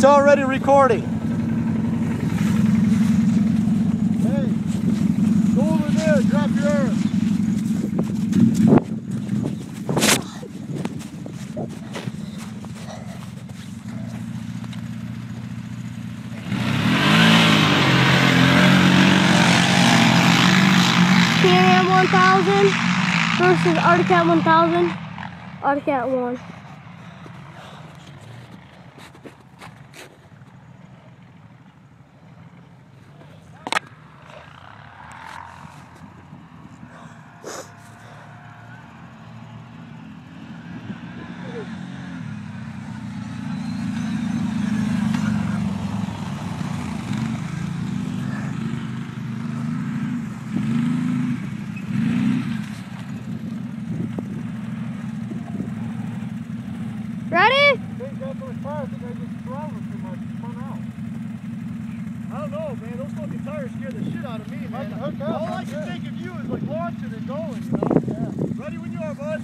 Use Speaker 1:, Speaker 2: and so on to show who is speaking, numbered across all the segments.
Speaker 1: It's already recording.
Speaker 2: Hey, go over there, drop your
Speaker 3: 1000 versus
Speaker 2: Arctic Cat 1000, Arctic Cat 1. Out. I don't know, man. Those fucking tires scare the shit out of me, man. All I can think of you is like launching and going, you know? Yeah. Ready when you are, bud.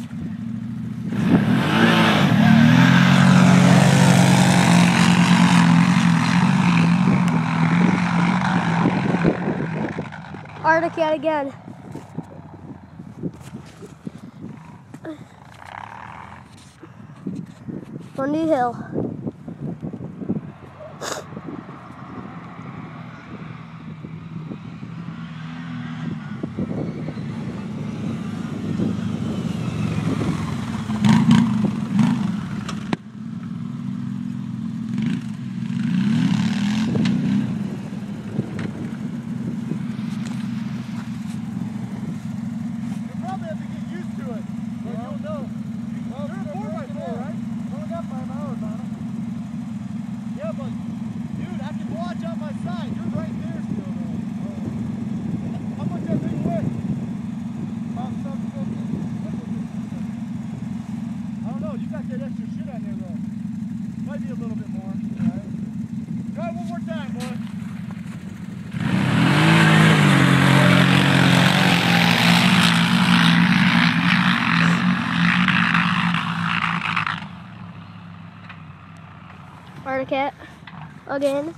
Speaker 3: Arctic Cat again. Bundy Hill.
Speaker 2: You
Speaker 1: got
Speaker 2: shit on there, though. A little bit more. All right. Try one more time, boy.
Speaker 3: Arctic Cat again.